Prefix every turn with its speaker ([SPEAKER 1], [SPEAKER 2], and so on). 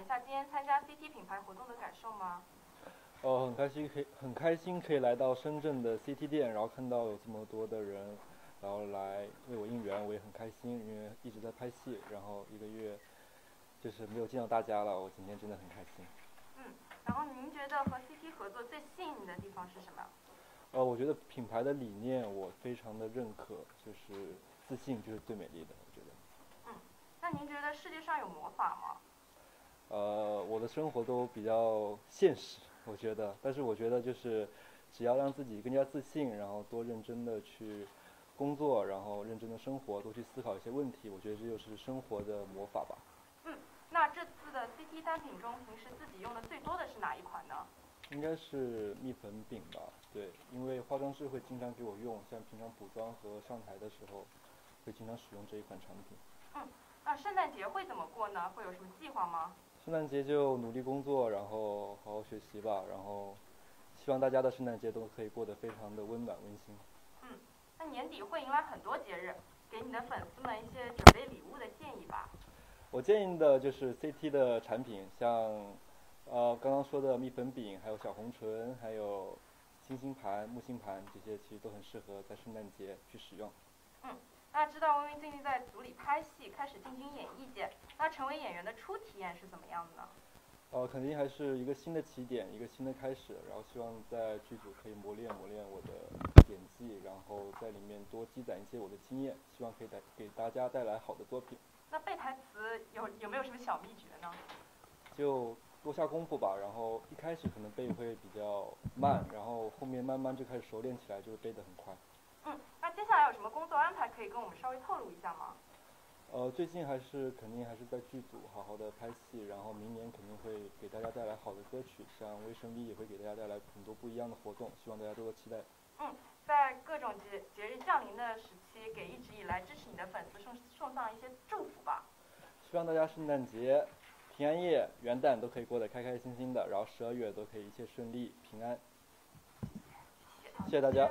[SPEAKER 1] 一下今天参加 CT 品牌活动的感受吗？
[SPEAKER 2] 哦，很开心可以很开心可以来到深圳的 CT 店，然后看到有这么多的人，然后来为我应援，我也很开心，因为一直在拍戏，然后一个月就是没有见到大家了，我今天真的很开心。
[SPEAKER 1] 嗯，然后您觉得和 CT 合作最吸引你的地方是什么？
[SPEAKER 2] 呃，我觉得品牌的理念我非常的认可，就是自信就是最美丽的，我觉得。
[SPEAKER 1] 嗯，那您觉得世界上有魔法吗？
[SPEAKER 2] 呃，我的生活都比较现实，我觉得，但是我觉得就是只要让自己更加自信，然后多认真的去工作，然后认真的生活，多去思考一些问题，我觉得这就是生活的魔法吧。
[SPEAKER 1] 嗯，那这次的 CT 单品中，平时自己用的最多的是哪一款呢？
[SPEAKER 2] 应该是蜜粉饼吧，对，因为化妆师会经常给我用，像平常补妆和上台的时候，会经常使用这一款产品。
[SPEAKER 1] 嗯，那圣诞节会怎么过呢？会有什么计划吗？
[SPEAKER 2] 圣诞节就努力工作，然后好好学习吧，然后希望大家的圣诞节都可以过得非常的温暖温馨。
[SPEAKER 1] 嗯，那年底会迎来很多节日，给你的粉丝们一些准备礼物的建议吧。
[SPEAKER 2] 我建议的就是 CT 的产品，像。呃，刚刚说的蜜粉饼，还有小红唇，还有星星盘、木星盘，这些其实都很适合在圣诞节去使用。
[SPEAKER 1] 嗯，那知道温温最近在组里拍戏，开始进军演艺界，那成为演员的初体验是怎么样的呢？
[SPEAKER 2] 呃，肯定还是一个新的起点，一个新的开始，然后希望在剧组可以磨练磨练我的演技，然后在里面多积攒一些我的经验，希望可以带给大家带来好的作品。
[SPEAKER 1] 那背台词有有没有什么小秘诀呢？
[SPEAKER 2] 就。多下功夫吧，然后一开始可能背会比较慢，然后后面慢慢就开始熟练起来，就会背得很快。
[SPEAKER 1] 嗯，那接下来有什么工作安排可以跟我们稍微透露一下吗？
[SPEAKER 2] 呃，最近还是肯定还是在剧组好好的拍戏，然后明年肯定会给大家带来好的歌曲，像威神 V 也会给大家带来很多不一样的活动，希望大家多多期待。
[SPEAKER 1] 嗯，在各种节节日降临的时期，给一直以来支持你的粉丝送送上一些祝福吧。
[SPEAKER 2] 希望大家圣诞节。平安夜、元旦都可以过得开开心心的，然后十二月都可以一切顺利、平安。谢谢大家。